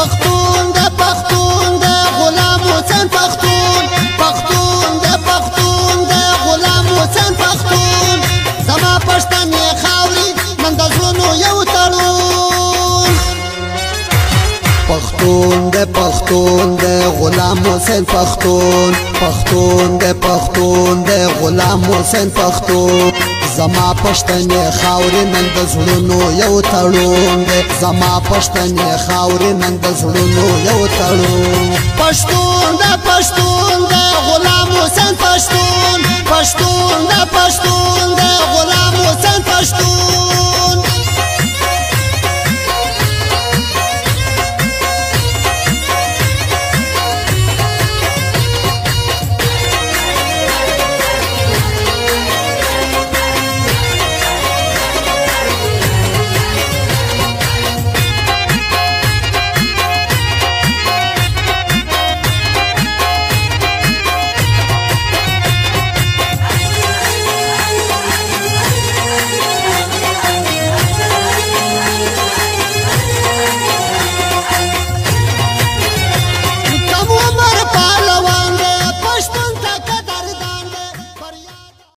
پختون د پختون د غلام حسین پختون پختون د پختون د غلام حسین پختون زما پښتنې خاوري من د زړونو یو تړون پختون د پختون د غلام حسین پختون پختون د پختون د غلام حسین پختون زما پښتنې خاورې نن د زړونو یو تړون دی زما پښتنې خاورې نن د زړونو یو تړون پښتون دا پښتون دا غلام حسین پښتون پښتون دا پښتون